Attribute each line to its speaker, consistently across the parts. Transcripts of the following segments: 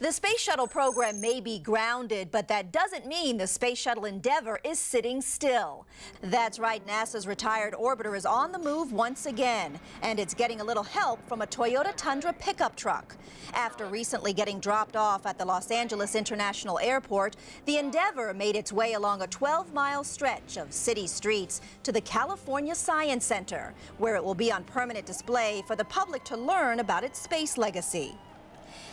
Speaker 1: The Space Shuttle program may be grounded, but that doesn't mean the Space Shuttle Endeavour is sitting still. That's right, NASA's retired orbiter is on the move once again, and it's getting a little help from a Toyota Tundra pickup truck. After recently getting dropped off at the Los Angeles International Airport, the Endeavour made its way along a 12-mile stretch of city streets to the California Science Center, where it will be on permanent display for the public to learn about its space legacy.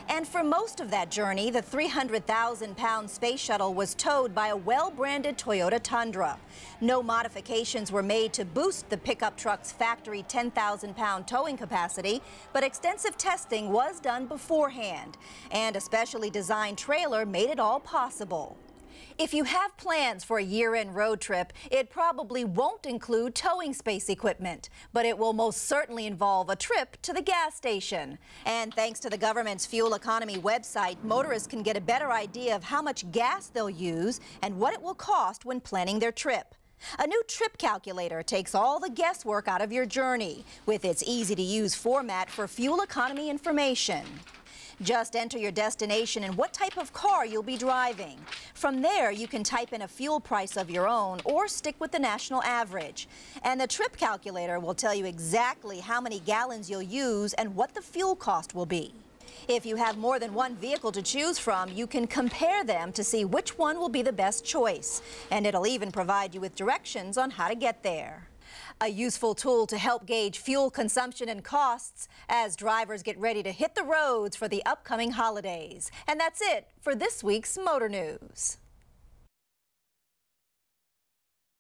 Speaker 1: And for most of that journey, the 300,000 pound space shuttle was towed by a well branded Toyota Tundra. No modifications were made to boost the pickup truck's factory 10,000 pound towing capacity, but extensive testing was done beforehand. And a specially designed trailer made it all possible. If you have plans for a year-end road trip, it probably won't include towing space equipment, but it will most certainly involve a trip to the gas station. And thanks to the government's fuel economy website, motorists can get a better idea of how much gas they'll use and what it will cost when planning their trip. A new trip calculator takes all the guesswork out of your journey with its easy-to-use format for fuel economy information. Just enter your destination and what type of car you'll be driving. From there, you can type in a fuel price of your own or stick with the national average. And the trip calculator will tell you exactly how many gallons you'll use and what the fuel cost will be. If you have more than one vehicle to choose from, you can compare them to see which one will be the best choice. And it'll even provide you with directions on how to get there. A useful tool to help gauge fuel consumption and costs as drivers get ready to hit the roads for the upcoming holidays. And that's it for this week's Motor News.